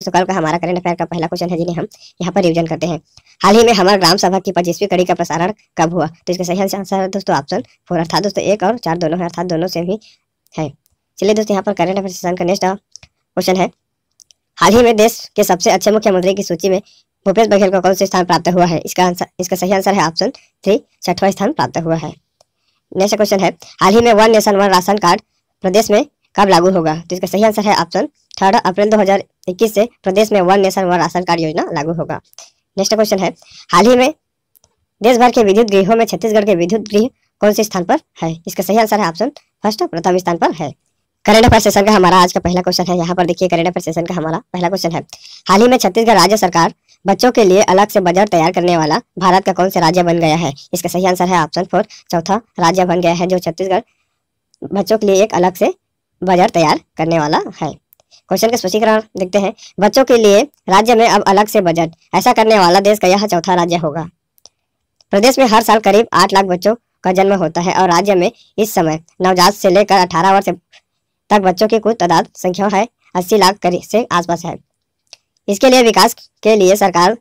तो कल का हमारा करंट अफेयर का पहला क्वेश्चन है जिन्हें हम यहाँ पर रिविजन करते हैं। हाल ही में हमारा ग्राम सभा की पच्चीसवीं कड़ी का प्रसारण कब हुआ? तो इसका सही आंसर है दोस्तों ऑप्शन फोर अर्थात दोस्तों एक और चार दोनों है, अर्थात दोनों से भी है। चलिए दोस्तों यहाँ पर करंट अफेयर का नेक्स्ट क्वेश्चन है। हाल ही में देश के सबसे अच्छे मुख्यमंत्री की सूची में भूपेश बघेल को कौन से स्थान प्राप्त हुआ है? इसका आंसर इसका सही आंसर है ऑप्शन थ्री छठवां स्थान प्राप्त हुआ है। नेक्स्ट क्वेश्चन है, हाल ही में one nation, one ration card प्रदेश में कब लागू होगा? तो इसका सही आंसर है ऑप्शन थर्ड अप्रैल 2021 से प्रदेश में one nation, one ration card योजना लागू होगा। नेक्स्ट क्वेश्चन है, हाल ही में देश भर के विद्युत गृहों में छत्तीसगढ़ के विद्युत गृह कौन से स्थान पर है? इसका सही आंसर है ऑप्शन फ़र्स्ट प्रथम स्थान पर है। करेंट अफेयर सेशन का हमारा आज का पहला क्वेश्चन है। यहाँ पर देखिए करेंट अफेयर सेशन का हमारा पहला क्वेश्चन है। हाल ही में छत्तीसगढ़ राज्य सरकार बच्चों के लिए अलग से बजट तैयार करने वाला भारत का कौन सा राज्य बन गया है? इसका सही आंसर है ऑप्शन फोर चौथा राज्य बन गया है जो छत्तीसगढ़ बच्चों के लिए एक अलग से बजट तैयार करने वाला है। क्वेश्चन का स्पष्टीकरण देखते हैं। बच्चों के लिए राज्य में अब अलग से बजट ऐसा करने वाला देश का यह चौथा राज्य होगा। प्रदेश में हर साल करीब आठ लाख बच्चों का जन्म होता है और राज्य में इस समय नवजात से लेकर अठारह वर्ष तक बच्चों की कुल तादाद संख्या है अस्सी लाख करीब से आसपास है। इसके लिए विकास के लिए सरकार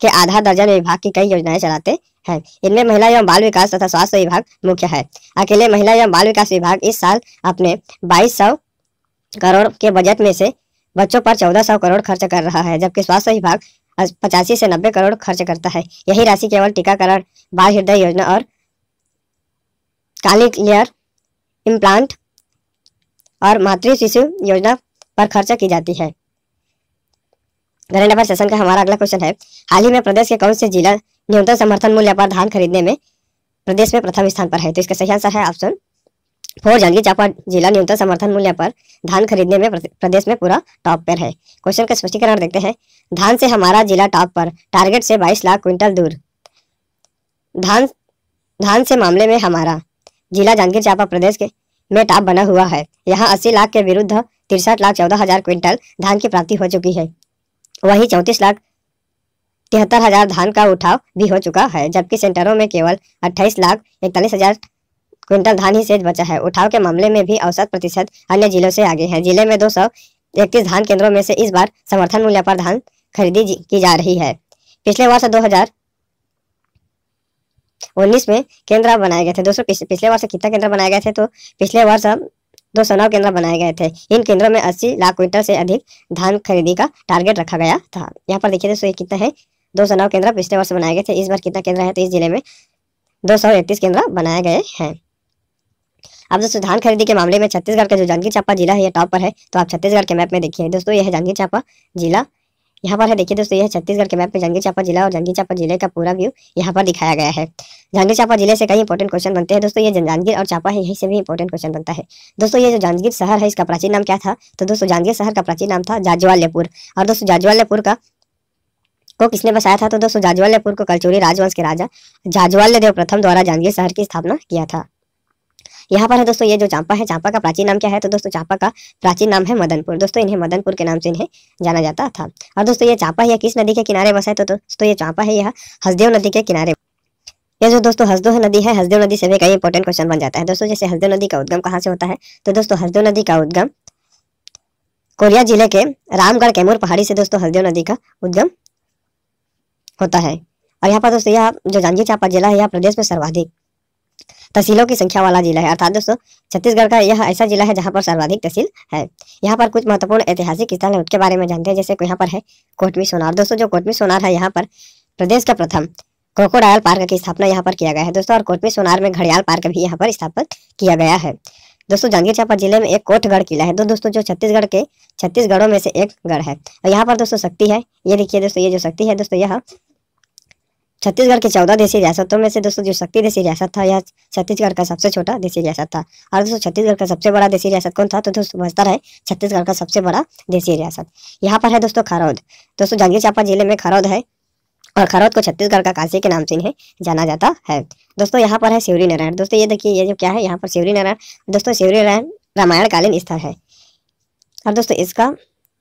के आधा दर्जन विभाग की कई योजनाएँ चलाते हैं। इनमें महिला एवं बाल विकास तथा स्वास्थ्य विभाग मुख्य है। अकेले महिला एवं बाल विकास विभाग इस साल अपने बाईस सौ करोड़ के बजट में से बच्चों पर चौदह सौ करोड़ खर्च कर रहा है, जबकि स्वास्थ्य विभाग पचासी से नब्बे करोड़ खर्च करता है। यही राशि केवल टीकाकरण, बाल हृदय योजना और काली इम्प्लांट और मातृ शिशु योजना पर खर्च की जाती है। सेशन का हमारा अगला क्वेश्चन है, हाल ही में प्रदेश के कौन से जिला न्यूनतम समर्थन मूल्य पर धान खरीदने में प्रदेश में प्रथम स्थान पर है? तो इसका सही आंसर है ऑप्शन फोर जांजगीर चांपा जिला न्यूनतम समर्थन मूल्य पर धान खरीदने में प्रदेश में पूरा टॉप पर है। क्वेश्चन का स्पष्टीकरण देखते हैं। धान से हमारा जिला टॉप पर, टारगेट से 22 लाख क्विंटल दूर। धान धान से मामले में हमारा जिला जांजगीर चांपा प्रदेश के, में टॉप बना हुआ है। यहाँ अस्सी लाख के विरुद्ध तिरसठ लाख चौदह हज़ार क्विंटल धान की प्राप्ति हो चुकी है। वहीं चौंतीस लाख तिहत्तर हज़ार धान का उठाव भी हो चुका है, जबकि सेंटरों में केवल अट्ठाईस लाख इकतालीस हज़ार क्विंटल धान ही शेष बचा है। उठाव के मामले में भी औसत प्रतिशत अन्य जिलों से आगे है। ज़िले में दो सौ इकतीस धान केंद्रों में से इस बार समर्थन मूल्य पर धान खरीदी की जा रही है। पिछले वर्ष दो हज़ार उन्नीस में केंद्र बनाए गए थे। दोस्तों पिछले वर्ष कितना केंद्र बनाए गए थे तो पिछले वर्ष दो सौ नौ केंद्र बनाए गए थे। इन केंद्रों में अस्सी लाख क्विंटल से अधिक धान खरीदी का टारगेट रखा गया था। यहाँ पर देखिए दोस्तों कितना है? दो सौ नौ केंद्र पिछले वर्ष बनाए गए थे। इस बार कितना केंद्र है? तो इस ज़िले में दो सौ इकतीस केंद्र बनाए गए हैं। अब दोस्तों, धान खरीदी के मामले में छत्तीसगढ़ का जो जांजगीर चांपा जिला है, ये टॉप पर है। तो आप छत्तीसगढ़ के मैप में देखिए। दोस्तों, यह जांजगीर चांपा जिला। यहाँ पर है, देखिए दोस्तों, यह छत्तीसगढ़ के मैप में जांजगीर चांपा जिला और जांजगीर चांपा ज़िले का पूरा व्यू यहाँ पर दिखाया गया है। जांजगीर चांपा ज़िले से कई इंपॉर्टेंट क्वेश्चन बनते हैं। दोस्तों, ये जांजगीर और चांपा है, यहीं से भी इंपॉर्टेंट क्वेश्चन बनता है। दोस्तों, ये जो जांजगीर शहर है, इसका प्राचीन नाम क्या था? तो दोस्तों, जांजगीर शहर का प्राचीन नाम था जाजवाल्यपुर। और दोस्तों, जाजवाल्यपुर का को किसने बसाया था? तो दोस्तों, जाजवाल्यपुर को कलचोरी राजवंश के राजा जाजवाल्य देव प्रथम द्वारा जांजगीर शहर की स्थापना किया था। यहाँ पर है दोस्तों, ये जो चांपा है, चांपा का प्राचीन नाम क्या है? तो दोस्तों, चांपा का प्राचीन नाम है मदनपुर। दोस्तों, इन्हें मदनपुर के नाम से इन्हें जाना जाता था। और दोस्तों, ये चांपा है किस नदी के किनारे बसा है? तो दोस्तों, ये चांपा है, यह हसदेव नदी के किनारे। ये जो दोस्तों, हसदेव नदी है, हसदेव नदी से भी कई इंपॉर्टेंट क्वेश्चन बन जाता है। दोस्तों, जैसे हसदेव नदी का उद्गम कहाँ से होता है? तो दोस्तों, हसदेव नदी का उद्गम कोरिया ज़िले के रामगढ़ कैमूर पहाड़ी से दोस्तों, हसदेव नदी का उद्गम होता है। और यहाँ पर दोस्तों, यह जो जांजगीर चांपा जिला है, यह प्रदेश में सर्वाधिक तहसीलों की संख्या वाला जिला है। अर्थात दोस्तों, छत्तीसगढ़ का यह ऐसा जिला है जहाँ पर सर्वाधिक तहसील है। यहाँ पर कुछ महत्वपूर्ण ऐतिहासिक स्थल है, उसके बारे में जानते हैं। जैसे यहाँ पर है कोटमी सोनार। दोस्तों, जो कोटमी सोनार है, यहाँ पर प्रदेश का प्रथम क्रोकोडायल पार्क की स्थापना यहाँ पर किया गया है दोस्तों, और कोटमी सोनार में घड़ियाल पार्क भी यहाँ पर स्थापित किया गया है। दोस्तों, जांजगीर चांपा ज़िले में एक कोटगढ़ किला है। तो दोस्तों, जो छत्तीसगढ़ के छत्तीसगढ़ों में से एक गढ़ है। और यहाँ पर दोस्तों, शक्ति है। ये देखिए दोस्तों, ये जो शक्ति है दोस्तों, यह छत्तीसगढ़ की चौदह देशी रियासतों में से दोस्तों जो शक्ति देशी रियासत था, यह छत्तीसगढ़ का सबसे छोटा देशी रियासत था। और दोस्तों छत्तीसगढ़ का सबसे बड़ा देशी रियासत कौन था? तो दोस्तों, बस्तर है, छत्तीसगढ़ का सबसे बड़ा देशी रियासत। यहाँ पर है दोस्तों खरौद। दोस्तों, जांजगीर चांपा ज़िले में खरौद है, और खरौद को छत्तीसगढ़ का काशी के नाम से इन्हें जाना जाता है। दोस्तों, यहाँ पर है शिवरी नारायण। दोस्तों, ये देखिए, ये जो क्या है, यहाँ पर शिवरी नारायण। दोस्तों शिवरी नारायण रामायण कालीन स्थल है। और दोस्तों, इसका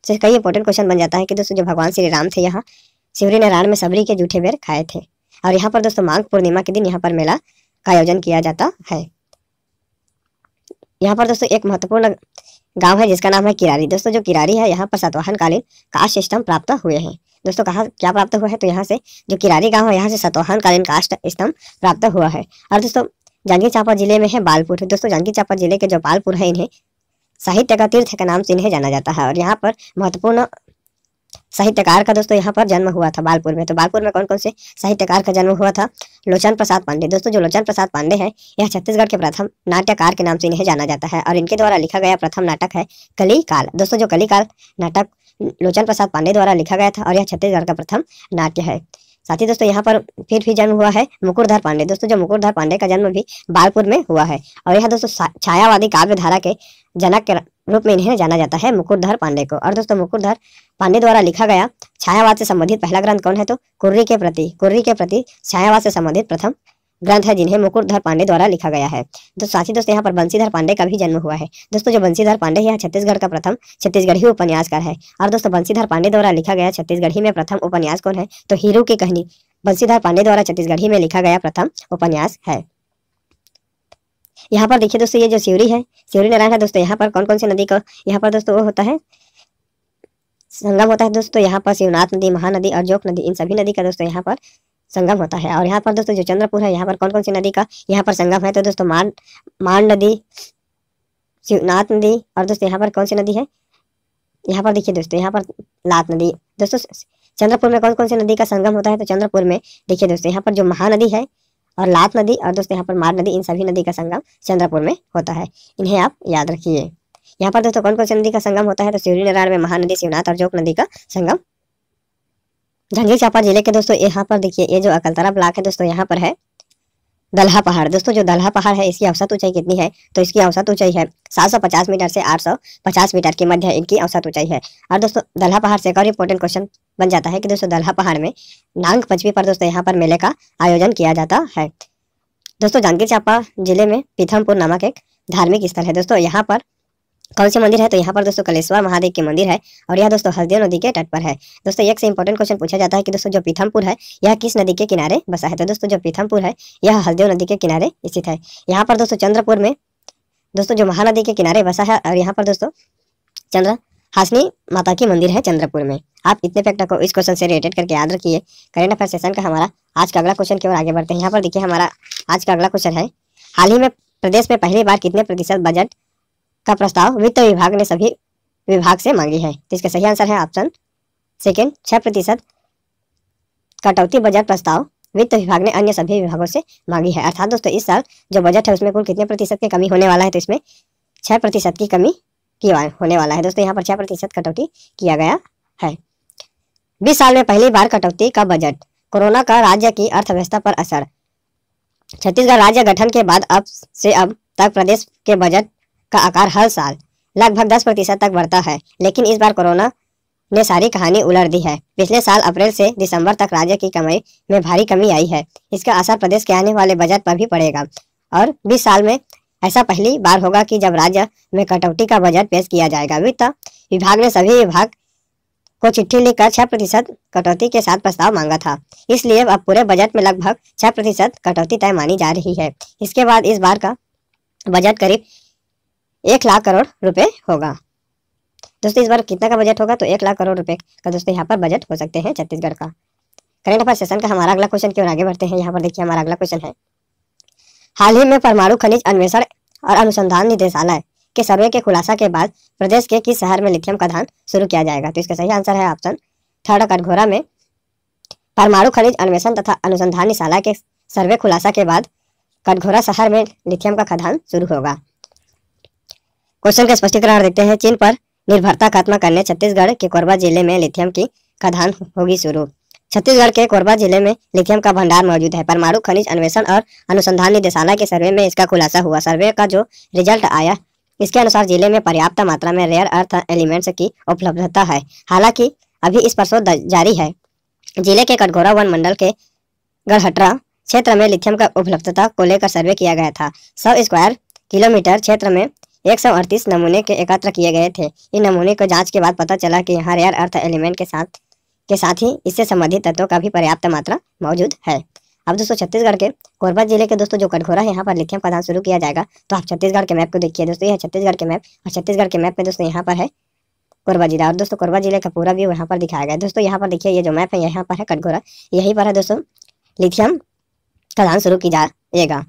कई इंपॉर्टेंट क्वेश्चन बन जाता है कि दोस्तों, जो भगवान श्री राम थे यहाँ शिवरी नारायण में सबरी के जूठे बेर खाए थे। और यहाँ पर दोस्तों, माघ पूर्णिमा के दिन यहाँ पर मेला का आयोजन किया जाता है। यहाँ पर दोस्तों, एक महत्वपूर्ण गाँव है, जिसका नाम है किरारी। दोस्तों, जो किरारी है, यहाँ पर सतवाहन कालीन कास्ट सिस्टम प्राप्त हुए हैं। दोस्तों, कहा क्या प्राप्त हुआ है? तो यहाँ से, जो किरारी गाँव है, यहाँ से सतवाहन कालीन कास्ट स्तंभ प्राप्त हुआ है। और दोस्तों, जांजगीर चांपा ज़िले में है बालपुर। दोस्तों, जांजगीर चांपा ज़िले के जो बालपुर है, इन्हें साहित्य का तीर्थ के नाम से इन्हें जाना जाता है। और यहाँ पर महत्वपूर्ण साहित्यकार का दोस्तों यहाँ पर जन्म हुआ था बालपुर में। तो बालपुर में कौन कौन से साहित्यकार का जन्म हुआ था? लोचन प्रसाद पांडे। दोस्तों, जो लोचन प्रसाद पांडे हैं, यह छत्तीसगढ़ के प्रथम नाट्यकार के नाम से इन्हें जाना जाता है और इनके द्वारा लिखा गया प्रथम नाटक है कली काल दोस्तों, जो कली काल नाटक लोचन प्रसाद पांडे द्वारा लिखा गया था और यह छत्तीसगढ़ का प्रथम नाट्य है। साथ ही दोस्तों, यहाँ पर फिर भी जन्म हुआ है मुकुरधर पांडे। दोस्तों, जो मुकुरधर पांडे का जन्म भी बालपुर में हुआ है और यह दोस्तों छायावादी काव्य धारा के जनक रूप में इन्हें जाना जाता है मुकुरधर पांडे को। और दोस्तों मुकुरधर पांडे द्वारा लिखा गया छायावाद से संबंधित पहला ग्रंथ कौन है? तो कुर्री के प्रति, कुर्री के प्रति छायावाद से संबंधित प्रथम ग्रंथ है जिन्हें मुकुरधर पांडे द्वारा लिखा गया है। तो साथ ही दोस्तों, यहाँ पर बंसीधर पांडे का भी जन्म हुआ है। दोस्तों, जो बंसीधर पांडे यह छत्तीसगढ़ का प्रथम छत्तीसगढ़ी उपन्यासकार है। और दोस्तों, बंसीधर पांडे द्वारा लिखा गया छत्तीसगढ़ी में प्रथम उपन्यास कौन है? तो हीरो की कहानी बंसीधर पांडे द्वारा छत्तीसगढ़ी में लिखा गया प्रथम उपन्यास है। यहाँ पर देखिए दोस्तों ये जो सिवरी है सिवरी नारायण है दोस्तों यहाँ पर कौन कौन सी नदी का यहाँ पर दोस्तों वो होता है संगम होता है दोस्तों यहाँ पर शिवनाथ नदी महानदी और जोक नदी इन सभी नदी का दोस्तों यहाँ पर संगम होता है और यहाँ पर दोस्तों जो चंद्रपुर है यहाँ पर कौन कौन सी नदी का यहाँ पर संगम है तो दोस्तों मान मान नदी शिवनाथ नदी और दोस्तों यहाँ पर कौन सी नदी है यहाँ पर देखिए दोस्तों यहाँ पर लात नदी दोस्तों चंद्रपुर में कौन कौन सी नदी का संगम होता है तो चंद्रपुर में देखिए दोस्तों यहाँ पर जो महानदी है और लात नदी और दोस्तों यहाँ पर मार नदी, इन सभी नदी का संगम चंद्रपुर में होता है। इन्हें आप याद रखिए। यहाँ पर दोस्तों कौन कौन सी नदी का संगम होता है? तो सिवरी नारायण में महानदी, शिवनाथ और जोक नदी का संगम। झंझी चांपा ज़िले के दोस्तों, यहाँ पर देखिए, ये जो अकलतरा ब्लॉक है दोस्तों, यहाँ पर है। दलहा पहाड़। दोस्तों, जो दलहा पहाड़ है, इसकी औसत ऊंचाई कितनी है? तो इसकी औसत ऊंचाई है 750 मीटर से 850 मीटर के मध्य इनकी औसत ऊंचाई है। और दोस्तों, दलहा पहाड़ से एक और इम्पोर्टेंट क्वेश्चन बन जाता है कि दोस्तों, दलहा पहाड़ में नांग पंचमी पर दोस्तों, यहाँ पर मेले का आयोजन किया जाता है। दोस्तों, जांजगीर चांपा ज़िले में पीथमपुर नामक एक धार्मिक स्थल है। दोस्तों, यहाँ पर कौन से मंदिर है? तो यहाँ पर दोस्तों कलेश्वर महादेव के मंदिर है और यह दोस्तों हल्दिया नदी के तट पर है। दोस्तों एक से इंपॉर्टेंट क्वेश्चन पूछा जाता है कि दोस्तों जो पीथमपुर है, यह किस नदी के किनारे बसा है? तो दोस्तों जो पीथमपुर है, यह हल्दिया नदी के किनारे स्थित है। यहाँ पर दोस्तों चंद्रपुर में दोस्तों जो महानदी के किनारे बसा है और यहाँ पर दोस्तों चंद्र हासनी माता की मंदिर है चंद्रपुर में। आप इतने फैक्ट को इस क्वेश्चन से रिलेटेड करके याद रखिए। करेंट अफेयर सेशन का हमारा आज का अगला क्वेश्चन की ओर आगे बढ़ते हैं। यहाँ पर देखिए हमारा आज का अगला क्वेश्चन है, हाल ही में प्रदेश में पहली बार कितने प्रतिशत बजट का प्रस्ताव वित्त विभाग ने सभी विभाग से मांगी है। तो इसका सही आंसर है ऑप्शन सेकेंड छह प्रतिशत कटौती बजट प्रस्ताव वित्त विभाग ने अन्य सभी विभागों से मांगी है। अर्थात दोस्तों, इस साल जो बजट है, उसमें कुल कितने प्रतिशत की कमी होने वाला है? तो इसमें छह प्रतिशत की कमी की होने वाला है। दोस्तों, यहाँ पर छह प्रतिशत कटौती किया गया है। बीस साल में पहली बार कटौती का बजट, कोरोना का राज्य की अर्थव्यवस्था पर असर। छत्तीसगढ़ राज्य गठन के बाद अब से अब तक प्रदेश के बजट का आकार हर साल लगभग दस प्रतिशत तक बढ़ता है। लेकिन इस बार कोरोना ने सारी कहानी उलट दी है। पिछले साल अप्रैल से दिसंबर तक राज्य की कमाई में भारी कमी आई है। इसका असर प्रदेश के आने वाले बजट पर भी पड़ेगा। और 20 साल में ऐसा पहली बार होगा कि जब राज्य में कटौती का बजट पेश किया जाएगा। वित्त विभाग ने सभी विभाग को चिट्ठी लिखकर छह प्रतिशत कटौती के साथ प्रस्ताव मांगा था। इसलिए अब पूरे बजट में लगभग छह प्रतिशत कटौती तय मानी जा रही है। इसके बाद इस बार का बजट करीब एक लाख करोड़ रुपए होगा। दोस्तों, इस बार कितना का बजट होगा? तो एक लाख करोड़ रुपए का दोस्तों यहाँ पर बजट हो सकते हैं छत्तीसगढ़ का। करेंट अफेयर सेशन का हमारा अगला क्वेश्चन की ओर आगे बढ़ते हैं? यहाँ पर देखिए हमारा अगला क्वेश्चन है। हाल ही में परमाणु खनिज अन्वेषण और अनुसंधान निदेशालय के सर्वे के खुलासा के बाद प्रदेश के किस शहर में लिथियम का धान शुरू किया जाएगा? तो इसका सही आंसर है ऑप्शन थर्ड कटघोरा में। परमाणु खनिज अन्वेषण तथा अनुसंधान निशाला के सर्वे खुलासा के बाद कटघोरा शहर में लिथियम का खदान शुरू होगा। क्वेश्चन का स्पष्टीकरण देखते हैं। चीन पर निर्भरता खत्म करने छत्तीसगढ़ के कोरबा ज़िले में लिथियम की खदान होगी शुरू। छत्तीसगढ़ के कोरबा ज़िले में लिथियम का भंडार मौजूद है। परमाणु खनिज अन्वेषण और अनुसंधान निदेशालय के सर्वे में इसका खुलासा हुआ। सर्वे का जो रिज़ल्ट आया, इसके अनुसार ज़िले में पर्याप्त मात्रा में रेयर अर्थ एलिमेंट्स की उपलब्धता है। हालाँकि, अभी इस पर शोध जारी है। ज़िले के कटघोरा वन मंडल के गढ़हटरा क्षेत्र में लिथियम का उपलब्धता को लेकर सर्वे किया गया था। सौ स्क्वायर किलोमीटर क्षेत्र में एक सौ अड़तीस नमूने के एकत्र किए गए थे। इन नमूने को जाँच के बाद पता चला कि यहाँ रेयर अर्थ एलिमेंट के साथ के साथ ही इससे संबंधित तत्वों का भी पर्याप्त मात्रा मौजूद है। अब दोस्तों, छत्तीसगढ़ के कोरबा ज़िले के दोस्तों, जो कटघोरा है, यहाँ पर लिथियम खदान शुरू किया जाएगा। तो आप छत्तीसगढ़ के मैप को देखिए दोस्तों, यह छत्तीसगढ़ के मैप, और छत्तीसगढ़ के मैप में दोस्तों, यहाँ पर है कोरबा जिला। और दोस्तों, कोरबा ज़िले का पूरा व्यू यहाँ पर दिखाया गया। दोस्तों, यहाँ पर देखिए, ये जो मैप है, यहाँ पर है कटघोरा यहीं पर है दोस्तों, लिथियम खदान शुरू की जाएगा।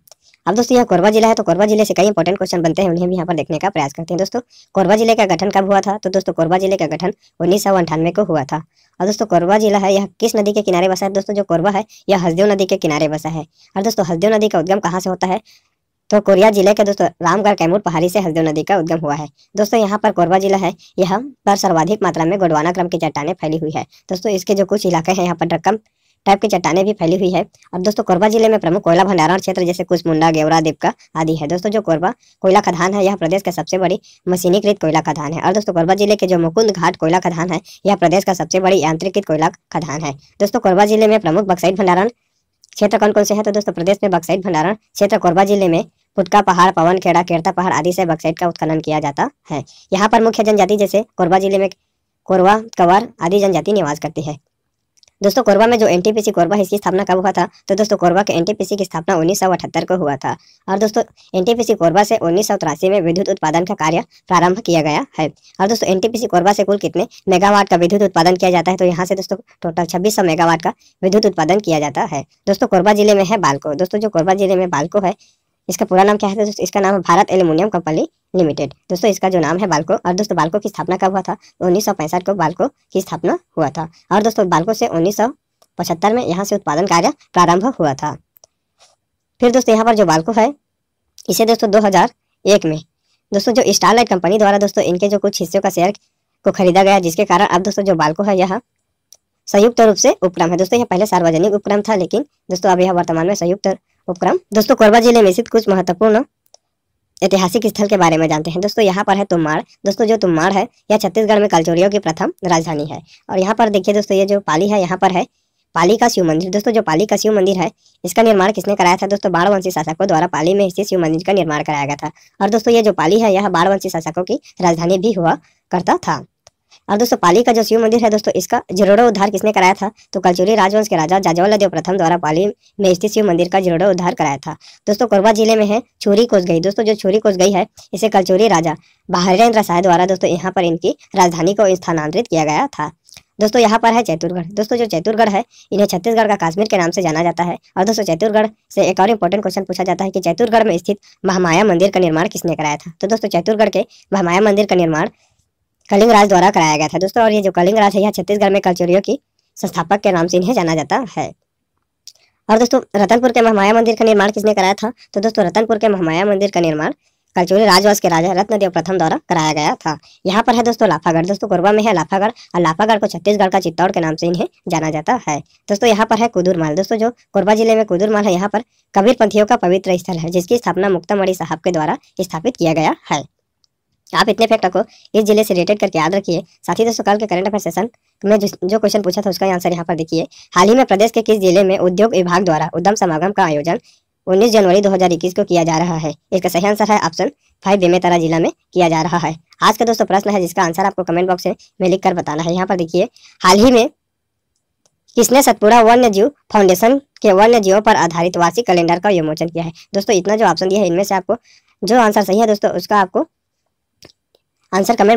अब दोस्तों, यह कोरबा जिला है तो कोरबा ज़िले से कई इंपॉर्टेंट क्वेश्चन बनते हैं, उन्हें भी यहाँ पर देखने का प्रयास करते हैं दोस्तों। कोरबा ज़िले का गठन कब हुआ था? तो दोस्तों, कोरबा ज़िले का गठन उन्नीस को हुआ था। और दोस्तों, कोरबा जिला है, यह किस नदी के किनारे बसा है? दोस्तों, जो कोरबा है, यह हसदेव नदी के किनारे बसा है। और दोस्तों, हसदेव नदी का उद्गम कहाँ से होता है? तो कोरिया ज़िले के दोस्तों, रामगढ़ कैमूर पहाड़ी से हसदेव नदी का उद्गम हुआ है। दोस्तों, यहाँ पर कोरबा जिला है, यहाँ पर सर्वाधिक मात्रा में गोडवाना क्रम की चट्टाने फैली हुई है। दोस्तों, इसके जो कुछ इलाके हैं, यहाँ पर रकम टाइप की चट्टाने भी फैली हुई है। और दोस्तों, कोरबा ज़िले में प्रमुख कोयला भंडारण क्षेत्र जैसे कुसमुंडा गेवरा, देवका आदि है। दोस्तों, जो कोरबा कोयला खदान है, यह प्रदेश का सबसे बड़ी मशीनीकृत कोयला खदान है। और दोस्तों, कोरबा ज़िले के जो मुकुंद घाट कोयला खदान है, यह प्रदेश का सबसे बड़ी यांत्रिकृत कोयला खदान है। दोस्तों, कोरबा ज़िले में प्रमुख बक्साइट भंडारण क्षेत्र कौन कौन से है? तो दोस्तों, प्रदेश में बक्साइट भंडारण क्षेत्र कोरबा ज़िले में फुटका पहाड़, पवन खेड़ा, केरता पहाड़ आदि से बक्साइट का उत्खनन किया जाता है। यहाँ पर मुख्य जनजाति जैसे कोरबा ज़िले में कोरवा, कवर आदि जनजाति निवास करती है। दोस्तों, कोरबा में जो एनटीपीसी कोरबा इसकी स्थापना कब हुआ था? तो दोस्तों, कोरबा के एनटीपीसी की स्थापना उन्नीस सौ अठहत्तर को हुआ था। और दोस्तों एनटीपीसी कोरबा से उन्नीस सौ तिरासी में विद्युत उत्पादन का कार्य प्रारंभ किया गया है। और दोस्तों एनटीपीसी कोरबा से कुल कितने मेगावाट का विद्युत उत्पादन किया जाता है? तो यहाँ से दोस्तों, टोटल छब्बीस मेगावाट का विद्युत उत्पादन किया जाता है। दोस्तों, कोरबा ज़िले में है बालको। दोस्तों, जो कोरबा ज़िले में बालको है इसका पूरा नाम क्या है दोस्तों? इसका नाम है भारत एल्यूमिनियम कंपनी लिमिटेड। दोस्तों, इसका जो नाम है बालको, और दोस्तों, बालको की स्थापना कब हुआ था? उन्नीस को बालको की स्थापना हुआ था। और दोस्तों, बालको से उन्नीस सौ पचहत्तर में यहाँ से उत्पादन कार्य प्रारंभ हुआ था। फिर दोस्तों, यहाँ पर जो बालको है, इसे दोस्तों 2001 में। दोस्तों, जो स्टारलाइट कंपनी द्वारा दोस्तों, इनके जो कुछ हिस्सों का शेयर को खरीदा गया, जिसके कारण अब दोस्तों, जो बालको है, यह संयुक्त रूप से उपक्रम है। दोस्तों, यह पहले सार्वजनिक उपक्रम था, लेकिन दोस्तों, अब यह वर्तमान में संयुक्त उपक्रम। दोस्तों, कोरबा ज़िले में स्थित कुछ महत्वपूर्ण ऐतिहासिक स्थल के बारे में जानते हैं। दोस्तों, यहाँ पर है तुम्माड़ दोस्तों, जो तुम्माड़ है, यह छत्तीसगढ़ में कलचोरियों की प्रथम राजधानी है। और यहाँ पर देखिए दोस्तों, ये जो पाली है, यहाँ पर है पाली का शिव मंदिर। दोस्तों, जो पाली का शिव मंदिर है, इसका निर्माण किसने कराया था? दोस्तों बाढ़वंशी शासकों द्वारा पाली में स्थित शिव मंदिर का निर्माण कराया गया था। और दोस्तों, ये जो पाली है, यह बाढ़वंशी शासकों की राजधानी भी हुआ करता था। और दोस्तों, पाली का जो शिव मंदिर है दोस्तों, इसका जरोड़ो उद्धार किसने कराया था? तो कलचुरी राजवंश के राजा जाजवल्ला देव प्रथम द्वारा पाली में स्थित शिव मंदिर का जरोड़ो उद्धार कराया था। दोस्तों, कोरबा ज़िले में है छुरी कोस गई। दोस्तों, जो छुरी कोस गई है, इसे कलचुरी राजा बहरेंद्र शाह द्वारा दोस्तों, यहाँ पर इनकी राजधानी को स्थानांतरित किया गया था। दोस्तों, यहाँ पर है चैतुरगढ़। दोस्तों, जो चैतुरगढ़ है, इन्हें छत्तीसगढ़ का कश्मीर के नाम से जाना जाता है। और दोस्तों, चैतुरगढ़ से एक और इम्पोर्टेंट क्वेश्चन पूछा जाता है कि चैतुरगढ़ में स्थित महामाया मंदिर का निर्माण किसने कराया था? तो दोस्तों, चैतुरगढ़ के महामाया मंदिर का निर्माण कलिंग राज द्वारा कराया गया था, दोस्तों, और ये जो कलिंग राज है, यह छत्तीसगढ़ में कलचोरियों की संस्थापक के नाम से इन्हें जाना जाता है। और दोस्तों, रतनपुर के महामाया मंदिर का निर्माण किसने कराया था? तो दोस्तों, रतनपुर के महामाया मंदिर का निर्माण कलचोरी राजवंश के राजा रत्नदेव प्रथम द्वारा कराया गया था। यहाँ पर है दोस्तों, लाफागढ़। दोस्तों, कोरबा में है लाफागढ़। और लाफागढ़ को छत्तीसगढ़ का चित्तौड़ के नाम से इन्हें जाना जाता है। दोस्तों, यहाँ पर है कुदुरमाल। दोस्तों, जो कोरबा ज़िले में कुदुरमाल है, यहाँ पर कबीर पंथियों का पवित्र स्थल है, जिसकी स्थापना मुक्तामणि साहब के द्वारा स्थापित किया गया है। आप इतने फैक्ट को इस ज़िले से रिलेटेड करके याद रखिए। साथ ही दोस्तों, कल के करंट अफेयर सेशन में जो क्वेश्चन पूछा था उसका आंसर यहाँ पर देखिए। हाल ही में प्रदेश के किस ज़िले में उद्योग विभाग द्वारा उद्यम समागम का आयोजन 19 जनवरी 2021 को किया जा रहा है? इसका सही आंसर है ऑप्शन फाइव बेमेतरा जिला में किया जा रहा है। आज का दोस्तों प्रश्न है, जिसका आंसर आपको कमेंट बॉक्स में लिख बताना है। यहाँ पर देखिए, हाल ही में किसने सतपुरा वन्य जीव फाउंडेशन के वन्य जीवों पर आधारित वार्षिक कैलेंडर का विमोचन किया है? दोस्तों, इतना जो ऑप्शन दिया है, इनमें से आपको जो आंसर सही है दोस्तों, उसका आपको आंसर कमेंट